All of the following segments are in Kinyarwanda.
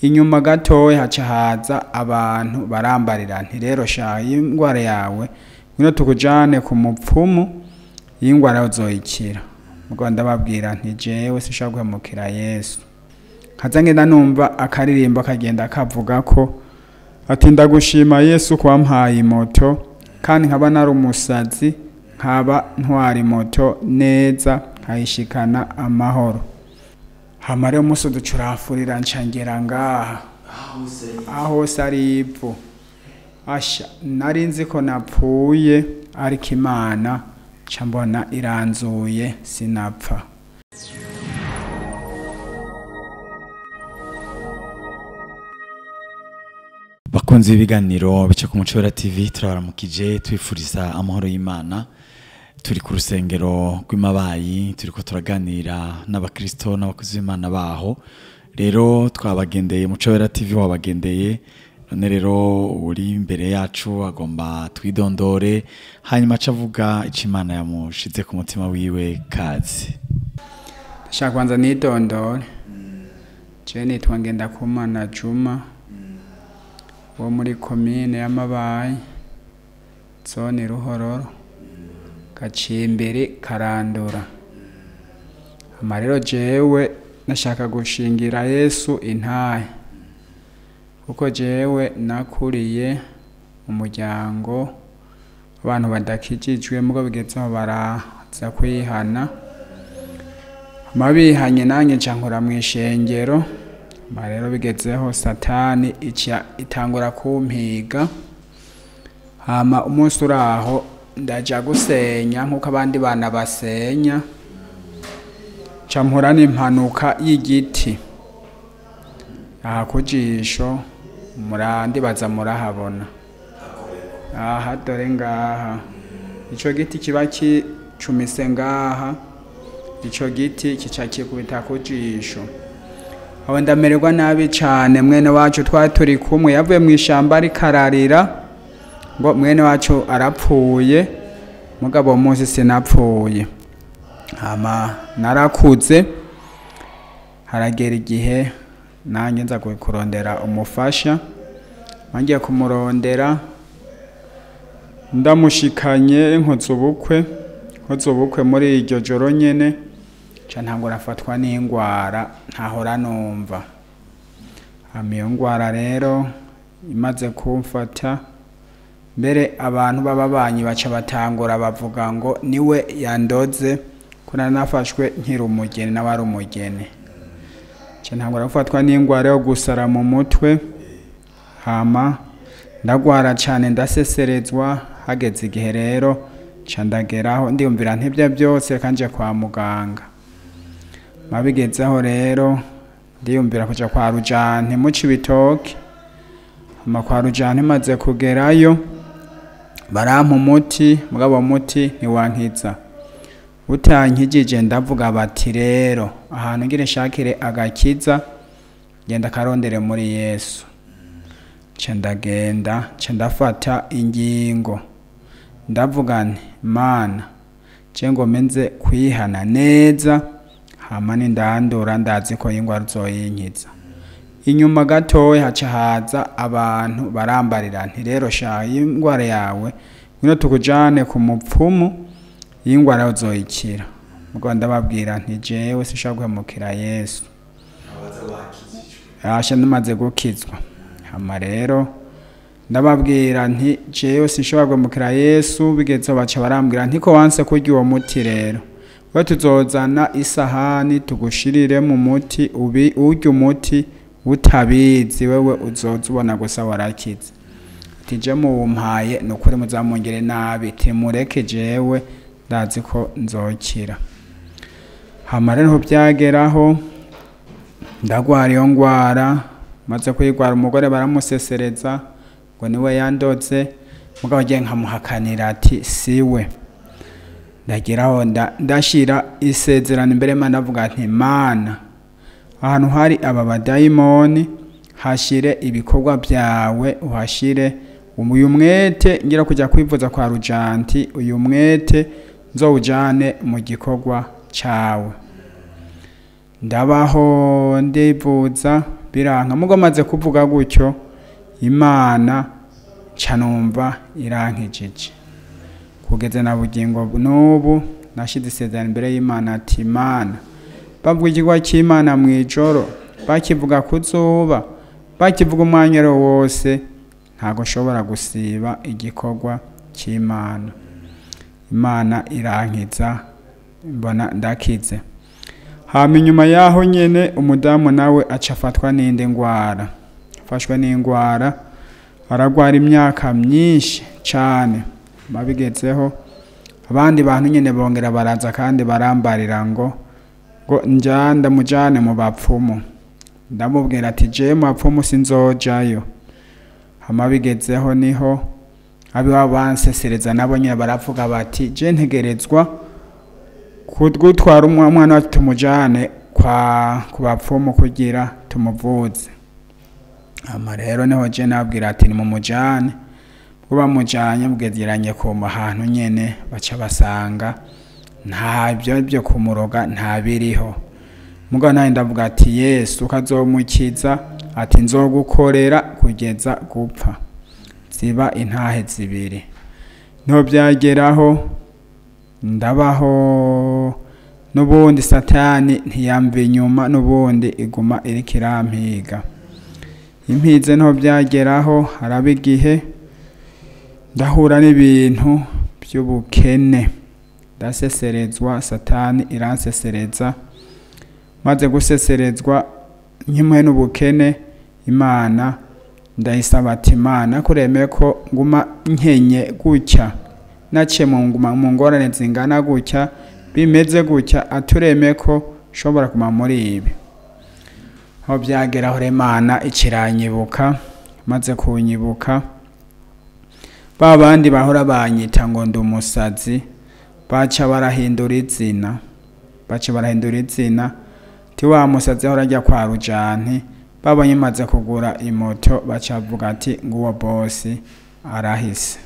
inyuma gatoya haca haza abantu barambarira nti rero sha iyi ndwara yawe ngwino tukujane ku mupfumu. Iyi ndwara uzoyikira. Ubwo ndababwira nti jewe sinshobora guhemukira yesu. Nkaza ngenda numva akaririmbo kagenda kavuga ko ati ndagushima yesu ko wampaye moto kandi nkaba nari umusazi nkaba ntwara moto neza nkayishikana amahoro. Hama rero umunsi uducurafurira ncangera ngaha. Aho hose ari ivu asha nari nzi ko napfuye ariko imana mbona iranzuye sinapfa. Bakunzi b'ibiganiro bica ku mucora tv turabaramukije twifuriza amahoro y'imana. Turi ku rusengero rw'imabayi turi ko turaganira n'abakristo n'abakozi b'imana baho. Rero twabagendeye mucora tv wabagendeye. None rero uri imbere yacu agomba twidondore hanyuma aca avuga icyo imana yamushize ku mutima wiwe kazi ndashaka kubanza nidondore jewe nitwa ngendakumana juma wo muri komine y'amabayi zone ruhororo. Gacimbiri karandura hama rero jewe nashaka gushingira yesu intahe. Kuko jewe nakuriye umuryango abantu badakijijwe mugo bigezeho baraza kwihana. Hama bihanye nanjye nca mu ishengero rero bigezeho satani itangura kumpiga. Hama umunsi uraho ndaja gusenya nk'uko abandi bana basenya. Mpura n'impanuka y'igiti. Aha ku jisho murandibaza murahabona. Aha dore ngaha. Ico giti kiba kicumise ngaha. Ico giti kica kikubita ku jisho. Aho ndamererwa nabi cane mwene wacu twari turi kumwe yavuye mu ishamba ariko ararira. Ngo mwene wacu arapfuye mugabo munsi sinapfuye. Hama narakuze haragera igihe nanjye nza kurondera umufasha. Ngiye kumurondera ndamushikanye nkoze ubukwe nkoze ubukwe muri iryo joro nyene. Ca ntabwo nafatwa n'indwara ntahora numva. Iyo ndwara rero imaze kumfata mbere abantu b'ababanyi baca batangura bavuga ngo ni we yandoze ko nari nafashwe nkiri umugeni nawe ari umugeni. Nca ntangura gufatwa n'indwara yo gusara mu mutwe hama ndagwara cane ndaseserezwa hageze igihe rero ndageraho ndiyumvira ntibyo byose nje kwa muganga. Mabigezeho rero ndiyumvira kuja kwa rujante mu cibitoke. Hama kwa rujante maze kugerayo barampa umuti uwo muti ntiwankiza utankijije ndavuga bati rero ahantu ngire nshakire agakiza genda karondere muri yesu. Ndagenda ndafata ingingo. Ndavuga nti mana ngome nze kwihana neza hama nindandura ndazi ko ingwara uzoyinkiza inyuma gatoya haca haza abantu barambarira. Nti rero sha iyi ndwara yawe. Ngwino tukujane ku mupfumu iyi ndwara uzoyikira. Ubwo ndababwira nti jewe sinshobora guhemukira yesu. Asha ndamaze gukizwa. Hama rero ndababwira nti jewe sinshobora guhemukira yesu. Bigezeho baca barambwira nti ko wanse kurya uwo muti rero? We tuzozana isahani tugushirire mu muti ubi urya umuti utabizi wewe uzoza ubona gusa warakize tije muwumpaye ni ukuri muzamungire nabi. Timureke jewe ndazi ko nzokira. Hama rero byageraho ndagwara iyo ngwara maze kuyigwara umugore baramusesereza ngo ni we yandoze mugabo agiye nkamuhakanira ati siwe ndageraho ndashira isezerano imbere mana avuga ati mana. Ahantu hari aba badayimoni hashire ibikorwa byawe uhashire uyu mwete ngira kujya kwivuza kwa rujanti uyu mwete nzowujane mu gikorwa cyawe. Ndabaho ndivuza biranka mugo maze kuvuga gutyo imana ca numva irankijije kugeza na bugingo n'ubu nashize isezerano imbere y'imana ati imana bavuga ikigo cy'imana mu ijoro. Bakivuga ku zuba. Bakivuga umwanya wose. Ntabwo nshobora gusiba igikorwa cy'imana. Imana irankiza. Mbona ndakize. Hama inyuma yaho nyene umudamu nawe aca afatwa n'indi ndwara afashwe n'indwara. Aragwara imyaka myinshi cane. Babigezeho. Abandi bantu nyene bongera baraza kandi barambarira ngo ngo nja ndamujane mu bapfumu. Ndamubwira ati je mu bapfumu sinzojayo. Hama bigezeho ni ho abiwabo bansesereza nabo nyene baravuga bati je ntegerezwa kugutwara umwana wacu tumujane kwa ku bapfumu kugira tumuvuze. Hama rero ni ho je nabwira ati nimumujane ubwo bamujanye mugegeranye kuma ahantu nyene baca basanga. Nta byo kumuroga nta biriho. Mugabo nawe ndavuga ati yesu ukazomukiza ati nzogukorera kugeza gupfa. Ziba intahe zibiri. Niho byageraho ndabaho. N'ubundi satani ntiyamva inyuma n'ubundi iguma iriko irampiga. Impize ni ho byageraho haraba igihe ndahura n'ibintu by'ubukene. Ndaseserezwa satani iransesereza maze guseserezwa nkimwe n'ubukene imana ndayisaba ati imana kureme ko nguma nkenye gutya naciye mu ngorane zingana gutya bimeze gutya atureme ko nshobora kuma muri ibi. Aho byageraho remana ikiranyibuka maze kunyibuka. Ba bandi bahora banyita ngo ndi umusazi baca barahindura izina baca barahindura izina ti wa musazi ahora ajya kwa rujanti babonye maze kugura imoto baca bavuga ati nguwo bosi arahise.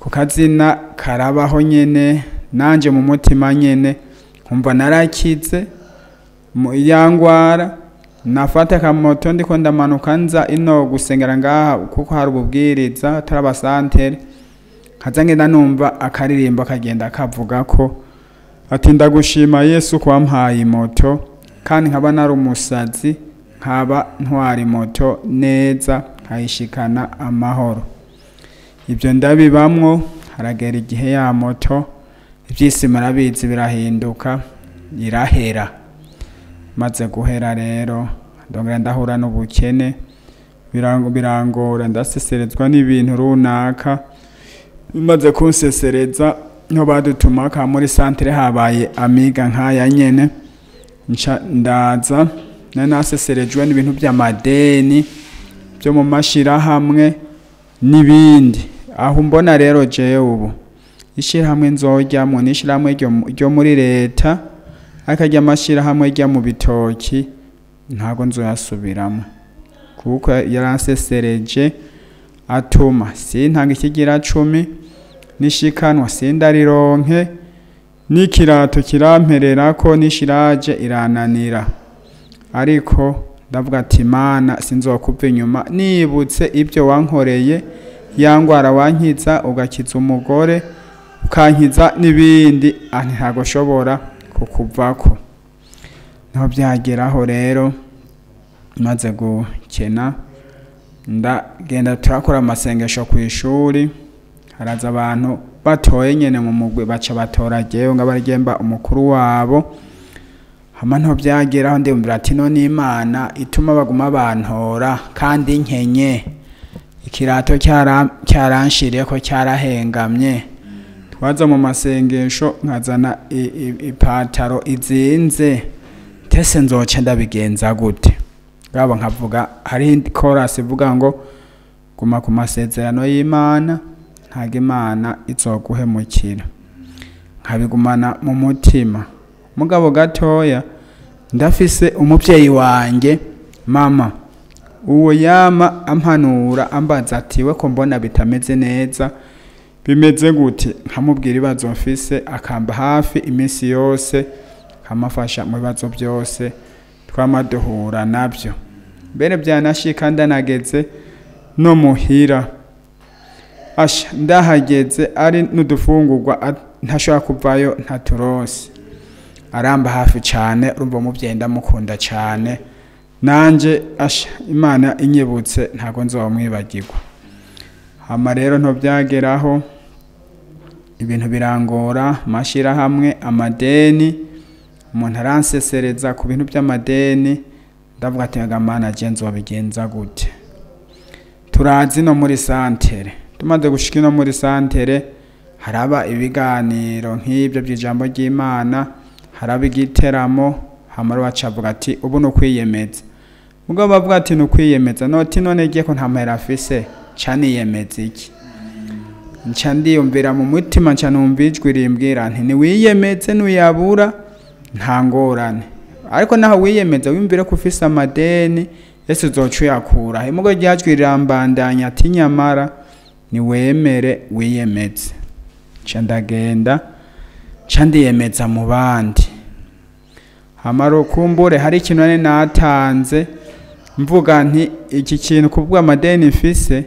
Ku kazina karabaho nyene nanje mu mutima nyene nkumva narakize mu yangwara nafata akamoto ndiko ndamanuka nza ino gusengera ngaha kuko hari ububwiriza atari kaza ngenda numva akaririmbo kagenda kavuga ko ati ndagushima yesu ko wampaye moto kandi nkaba nari umusazi nkaba ntwara moto neza nkayishikana amahoro. Ibyo ndabibamwo haragera igihe ya moto iby'isi murabizi birahinduka irahera. Maze guhera rero ndongera ndahura n'ubukene birango- birangora ndaseserezwa n'ibintu runaka bimaze kunsesereza nko badutumaka muri santere habaye amiga nk'aya nyene. Nca ndaza nari naseserejwe n'ibintu by'amadeni byo mu mashirahamwe n'ibindi. Aho mbona rero jewe ubu ishirahamwe nzojyamwo n'ishirahamwe ryo mu- ryo muri leta ariko ajya amashyirahamwe ajya mu bitoki ntabwo nzoyasubiramo. Kuko yaransesereje atuma. Sintanga ikigira cumi. Nishikanwa sindarironke n'ikirato kiramperera ko nishiraje irananira. Ariko ndavuga ati imana sinzokuva inyuma. Nibutse ibyo wankoreye ya ndwara wankiza ugakiza umugore ukankiza n'ibindi. Ah, ntabwo nshobora kukuvako. Niho byageraho rero maze gukena. Ndagenda turakora amasengesho ku ishuri. Haraza abantu batoye nyene mu mugwi baca batora jewe ngo bargemba umukuru wabo. Hama nto byageraho ndiyumvira ati no n'imana ituma baguma bantora kandi nkenye. Ikirato cyara- cyaranshiriye ko cyarahengamye. Twaza mu masengesho nkazana ipataro izinze. Tese nzoce ndabigenza gute? Ngabo nkavuga hari korasi ivuga ngo guma ku masezerano y'imana. Ntabwo imana izoguhemukira nkabigumana mu mutima. Mugabo gatoya ndafise umubyeyi wanjye mama. Uwo yama ampanura ambaza ati we ko mbona bitameze neza? Bimeze gute? Nkamubwira ibibazo mfise akamba hafi iminsi yose akamafasha mu bibazo byose twama duhura na byo. Mbere byanashika ndanageze no muhira. Asha ndahageze ari n'udufungurwa ntashobora kuvayo ntaturose. Aramba hafi cyane urumva umubyeyi ndamukunda cyane nanjye asha imana inyibutse ntabwo nzabamwibagirwa hama rero ntubyageraho ibintu birangora amashyirahamwe amadeni. Umuntu aransesereza ku bintu by'amadeni ndavuga ati agamana agenzi wabigenza gute? Turazi no muri santere. Tumaze gushika ino muri santere haraba ibiganiro nk'ibyo by'ijambo ry'imana haraba igiteramo hamara bacavuga ati ubu ni ukwiyemeza. Ubwo bavuga ati ni ukwiyemeza. Noti none giye ko nta mahera afise niyemeza iki? Nca ndiyumvira mu mutima nca numva ijwi rimbwira nti niwiyemeze nuyabura nta ngorane. Ariko naho wiyemeza wiyumvire ko ufise amadeni ese uzoca uyakura. Imugo ryajwi rirambandanya ati nyamara niwemere wiyemeze. Nca ndagenda nca ndiyemeza mu bandi. Hamara ukumbure hari ikintu nari natanze. Mvuga nti iki kintu kubwo amadeni mfise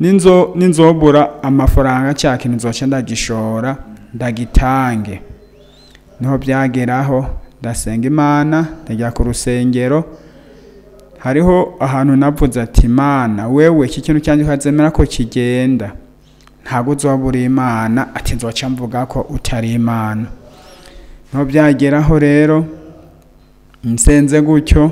ninzo ninzobura amafaranga cya kintu nzoca ndagishora ndagitange. Niho byageraho ndasenga imana ndajya ku rusengero hariho ahantu navuze ati imana wewe iki kintu cyanjye ukazemera ko kigenda? Ntabwo uzobura imana ati nzoca mvuga ko utari imana. Niho byageraho rero nsenze gutyo.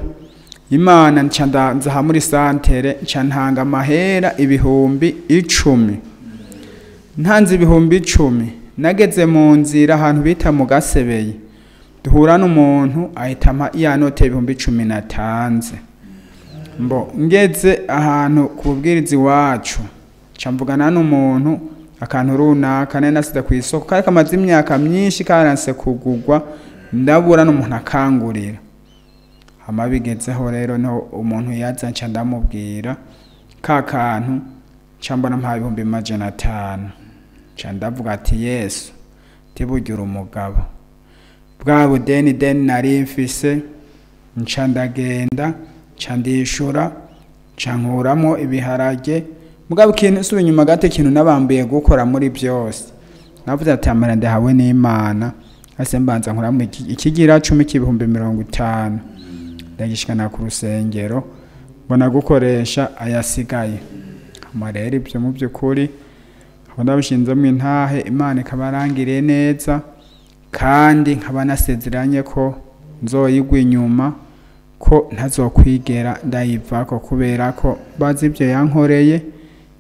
Imana ndanzaha muri santere nca ntanga amahera ibihumbi icumi. Ntanze ibihumbi icumi nageze mu nzira ahantu bita mu gasebeye duhura n'umuntu ahita ampa ya note ibihumbi icumi natanze. Mbo ngeze ahantu ku bubwirizi iwacu. Nca mvugana n'umuntu akantu runaka nari nasize ku isoko kari kamaze imyaka myinshi karanse kugugwa ndabura n'umuntu akangurira. Hama bigezeho rero no umuntu yaza nca ndamubwira ka kantu nca mbona mpaye ibihumbi majana atanu. Nca ndavuga ati yesu tibugira umugabo. Bwa budeni deni nari mfise nca ndagenda nca ndishura ibiharage. Mugabo ikintu suba inyuma gato ikintu nabambuye gukora muri byose. Navuze ati amara ndahawe n'imana. Ase mbanza nkuramo iki- ikigira cumi cy'ibihumbi mirongo itanu. Ndagishikana ku rusengero mbona gukoresha ayasigaye hama rero ibyo mu by'ukuri nkaba ndabishinzemo intahe imana ikaba arangiriye neza kandi nkaba nasezeranye ko nzoyigwa inyuma. Ko ntazokwigera ndayivako kubera ko bazi ibyo yankoreye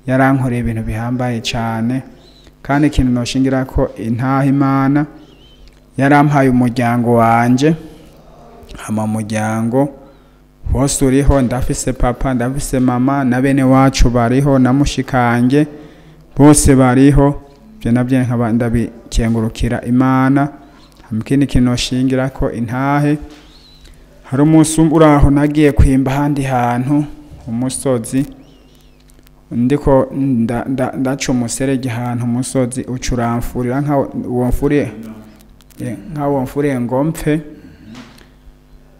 yarankoreye ibintu bihambaye cyane kandi ikintu noshingira ko intahe imana yarampaye umuryango wanje hama umuryango wose uriho ndafise papa ndafise mama na bene wacu bariho na mushikange bose bariho ibyo na byo nkaba ndabikengurukira imana. Ikindi kintu noshingira ko intahe hari umunsi uraho nagiye kwimba ahandi hantu umusozi. Ndiko nda- nda- ndaca umuserege ahantu umusozi uca uramfurira nkawo mfuriye ngo mpfe.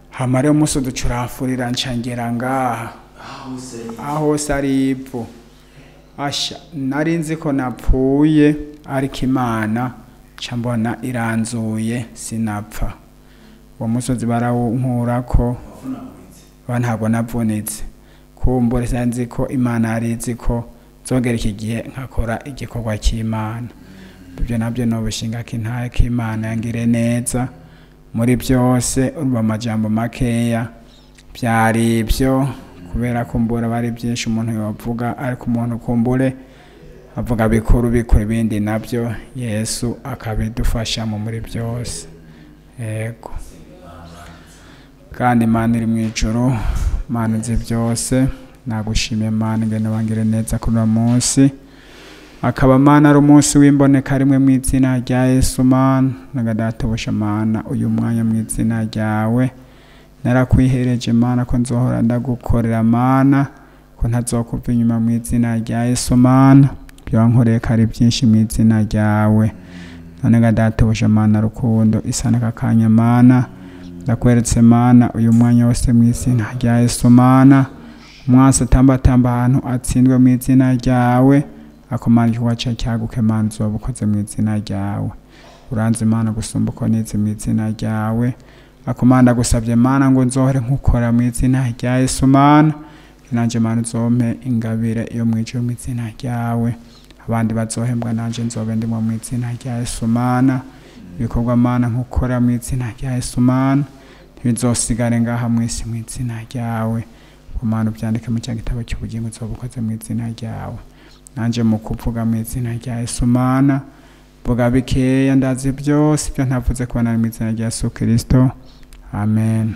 Hama rero umunsi uduca uramfurira nca ngera ngaha. Aho hose ari ivu asha nari nzi ko napfuye ariko imana nca mbona iranzuye sinapfa. Uwo musozi barawunkurako. Ba ntabwo navunitse kumbura sinzi ko imana yari izi ko nzogera iki gihe nkakora igikorwa cy'imana. Ibyo na byo ni ubushinga k'intahe k'imana yangire neza. Muri byose urumva amajambo makeya. Byari ibyo kubera kumbura bari byinshi umuntu yavuga ariko umuntu kumbure avuga bikuru bikuru ibindi na byo yesu akabidufashamo muri byose. Yego. Kandi imana iri mu ijuru imana nzi byose nagushimiye imana ingene wangire neza kuri uno munsi. Akaba mana ari umunsi w'imboneka rimwe mu izina rya yesu mana nagadatubusha mana uyu mwanya mu izina ryawe. Narakwihereje mana ko nzohora ndagukorera mana ko ntazokuva inyuma mu izina rya yesu mana byankoreye kari byinshi mu izina ryawe. None gadatubusha mana rukundo isa n'akakanya mana ndakweretse mana uyu mwanya wose mu izina rya yesu mana. Umwansi atambatamba ahantu atsindwe mu izina ryawe. Akomana igikorwa cyawe cyaguke mana uzoba ukoze mu izina ryawe. Uranze imana gusumba uko nize mu izina ryawe. Akomanda gusabye mana ngo nzohore nkukora mu izina rya yesu mana. Nanjye mana uzompe ingabire yo mu ijuru mu izina ryawe. Abandi bazohembwa nanjye nzobe ndimo mu izina rya yesu mana. Ibikorwa mana nkukora mu izina rya yesu mana. Ntibizosigare ngaha isi mu izina ryawe. Mana ubyandike mu cya gitabo cy'ubugingo uzoba ukoze mu izina ryawe. Nanjye mu kuvuga mu izina rya yesu mana vuga bikeya ndazi byose ibyo ntavuze kubona mu izina rya yesu kirisito amen.